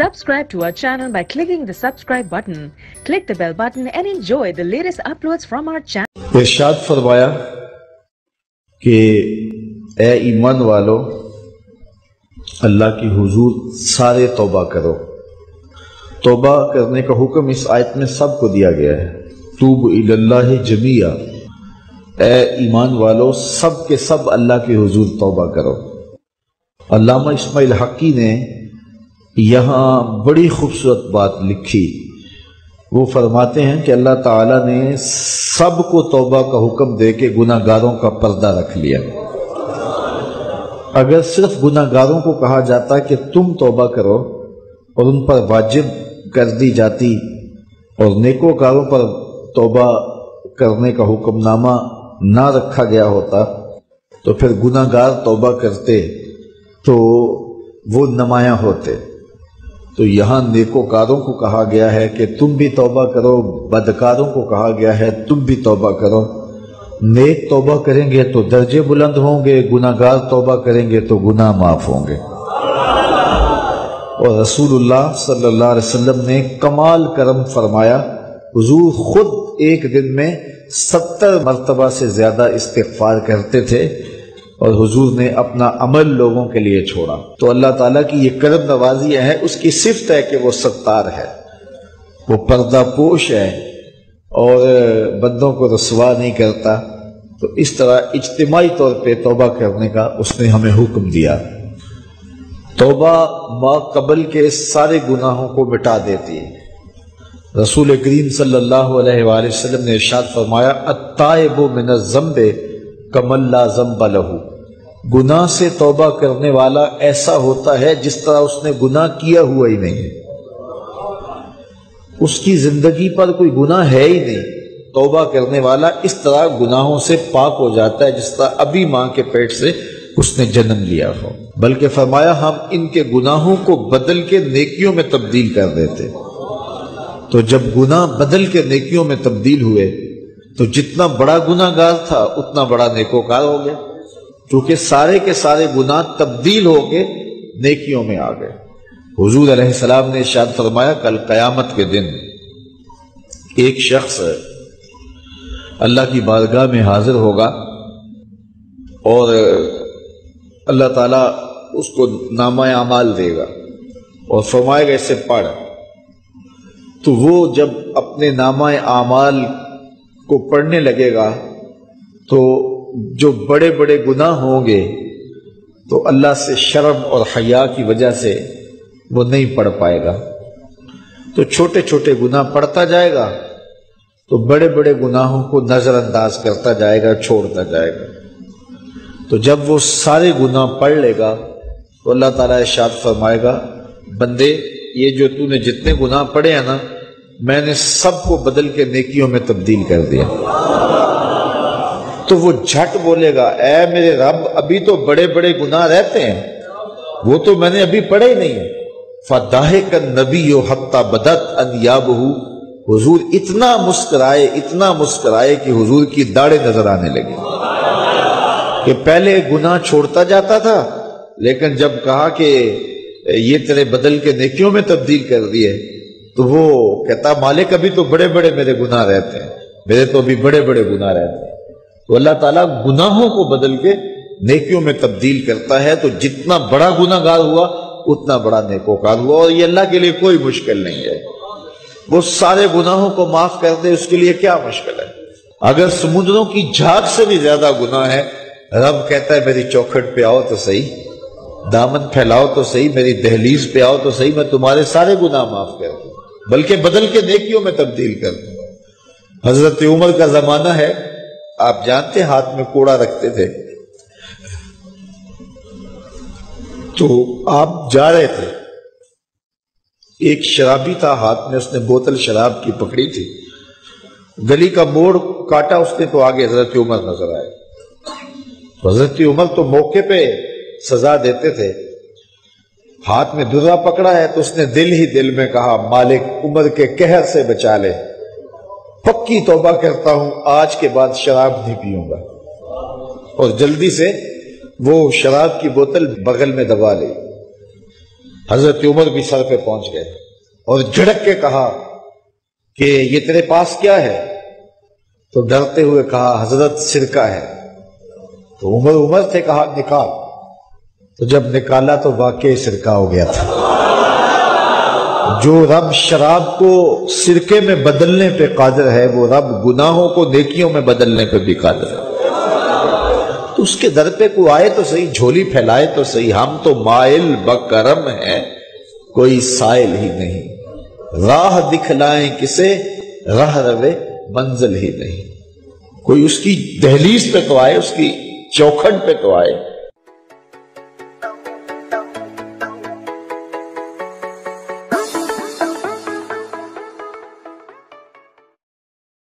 Subscribe to our channel by clicking the subscribe button. Click the bell button and enjoy the latest uploads from our channel. ارشاد فرمایا کہ اے ایمان والو، اللہ کی حضور سارے توبہ کرو توبہ کرنے کا حکم اس آیت میں سب کو دیا گیا ہے توب اللہ جمیعہ اے ایمان والو، سب کے سب اللہ کی حضور توبہ کرو علامہ اسماعیل حقی نے یہاں بڑی خوبصورت بات لکھی۔ وہ فرماتے ہیں کہ اللہ تعالیٰ نے سب کو توبہ کا حکم دے کے گناہ گاروں کا پردہ رکھ لیا۔ اگر صرف گناہ گاروں کو کہا جاتا کہ تم توبہ کرو اور ان پر واجب کر دی جاتی اور نیکو کاروں پر توبہ کرنے کا حکم نامہ نہ رکھا گیا ہوتا تو پھر گناہ گار توبہ کرتے تو وہ نمایاں ہوتے۔ تو یہاں نیکوکاروں کو کہا گیا ہے کہ تم بھی توبہ کرو، بدکاروں کو کہا گیا ہے تم بھی توبہ کرو۔ نیک توبہ کریں گے تو درجے بلند ہوں گے گناہ گار توبہ کریں گے تو گناہ معاف ہوں گے۔ اور رسول اللہ صلی اللہ علیہ وسلم نے کمال کرم فرمایا، حضور خود ایک دن میں ستر مرتبہ سے زیادہ استغفار کرتے تھے۔ اور حضور نے اپنا عمل لوگوں کے لیے چھوڑا۔ تو اللہ تعالیٰ کی یہ کرم نوازی ہے، اس کی صفت ہے کہ وہ ستار ہے۔ وہ پردہ پوش ہے اور بندوں کو رسوا نہیں کرتا۔ تو اس طرح اجتماعی طور پہ توبہ کرنے کا اس نے ہمیں حکم دیا۔ توبہ ما قبل کے سارے گناہوں کو مٹا دیتی ہے۔ رسول کریم صلی اللہ علیہ وآلہ وسلم نے ارشاد فرمایا التائب من الذنب کمل لا ذنب لہو گناہ سے توبہ کرنے والا ایسا ہوتا ہے جس طرح اس نے گناہ کیا ہوا ہی نہیں۔ ہے اس کی زندگی پر کوئی گناہ ہے ہی نہیں۔ توبہ کرنے والا اس طرح گناہوں سے پاک ہو جاتا ہے جس طرح ابھی ماں کے پیٹ سے اس نے جنم لیا ہو۔ بلکہ فرمایا، ہم ان کے گناہوں کو بدل کے نیکیوں میں تبدیل کر دیتے۔ تو جب گناہ بدل کے نیکیوں میں تبدیل ہوئے تو جتنا بڑا گناہ گار تھا، اتنا بڑا نیکوکار ہو گیا۔ کیونکہ سارے کے سارے گناہ تبدیل ہو کے نیکیوں میں آ گئے۔ حضور علیہ السلام نے ارشاد فرمایا، کل قیامت کے دن ایک شخص اللہ کی بارگاہ میں حاضر ہوگا اور اللہ تعالیٰ اس کو نامہ اعمال دے گا اور فرمائے گا اسے پڑھ۔ تو وہ جب اپنے نامہ اعمال کو پڑھنے لگے گا تو جو بڑے بڑے گناہ ہوں گے تو اللہ سے شرم اور حیا کی وجہ سے وہ نہیں پڑھ پائے گا۔ تو چھوٹے چھوٹے گناہ پڑھتا جائے گا تو بڑے بڑے گناہوں کو نظر انداز کرتا جائے گا، چھوڑتا جائے گا۔ تو جب وہ سارے گناہ پڑھ لے گا تو اللہ تعالیٰ ارشاد فرمائے گا، بندے، یہ جو تو نے جتنے گناہ پڑھے ہیں نا میں نے سب کو بدل کے نیکیوں میں تبدیل کر دیا۔ تو وہ جھٹ بولے گا، اے میرے رب، ابھی تو بڑے بڑے گناہ رہتے ہیں۔ وہ تو میں نے ابھی پڑھے ہی نہیں فداہ کا نبی حتہ بدت ان یاب حضور اتنا مسکرائے اتنا مسکرائے کہ حضور کی داڑے نظر آنے لگے کہ پہلے گناہ چھوڑتا جاتا تھا، لیکن جب کہا کہ یہ تیرے بدل کے نیکیوں میں تبدیل کر دیے تو وہ کہتا مالک ابھی تو بڑے بڑے میرے گناہ رہتے ہیں، میرے تو ابھی بڑے بڑے گناہ رہتے ہیں۔ تو اللہ تعالیٰ گناہوں کو بدل کے نیکیوں میں تبدیل کرتا ہے، تو جتنا بڑا گناہ گار ہوا، اتنا بڑا نیکوکار ہوا، اور یہ اللہ کے لیے کوئی مشکل نہیں ہے۔ وہ سارے گناہوں کو معاف کر دے، اس کے لیے کیا مشکل ہے؟ اگر سمندروں کی جھاگ سے بھی زیادہ گناہ ہے، رب کہتا ہے، میری چوکھٹ پہ آؤ تو صحیح، دامن پھیلاؤ تو صحیح، میری دہلیز پہ آؤ تو صحیح، میں تمہارے سارے گناہ معاف کر دوں۔ بلکہ بدل کے نیکیوں میں تبدیل کر دوں۔ حضرت عمر کا زمانہ ہے، آپ جانتے ہاتھ میں کوڑا رکھتے تھے۔ تو آپ جا رہے تھے۔ ایک شرابی تھا ہاتھ میں، اس نے بوتل شراب کی پکڑی تھی۔ گلی کا موڑ کاٹا اس نے تو آگے حضرت عمر نظر آئے۔ حضرت عمر تو موقع پہ سزا دیتے تھے۔ ہاتھ میں درا پکڑا ہے تو اس نے دل ہی دل میں کہا، مالک، عمر کے قہر سے بچا لے۔ پکی توبہ کرتا ہوں، آج کے بعد شراب نہیں پیوں گا۔ اور جلدی سے وہ شراب کی بوتل بغل میں دبا لی حضرت عمر بھی سر پہ پہنچ گئے اور جھڑک کے کہا کہ، یہ تیرے پاس کیا ہے؟ تو ڈرتے ہوئے کہا، حضرت سرکہ ہے۔ تو عمر عمر تھے، کہا، نکال۔ تو جب نکالا تو واقعی سرکہ ہو گیا تھا۔ جو رب شراب کو سرکے میں بدلنے پہ قادر ہے، وہ رب گناہوں کو نیکیوں میں بدلنے پہ بھی قادر ہے۔ تو اس کے در پہ کوئی آئے تو صحیح، جھولی پھیلائے تو صحیح۔ ہم تو مائل بکرم ہیں، کوئی سائل ہی نہیں۔ راہ دکھلائیں کسے، راہ روے منزل ہی نہیں۔ کوئی اس کی دہلیز پہ تو آئے، اس کی چوکھٹ پہ تو آئے۔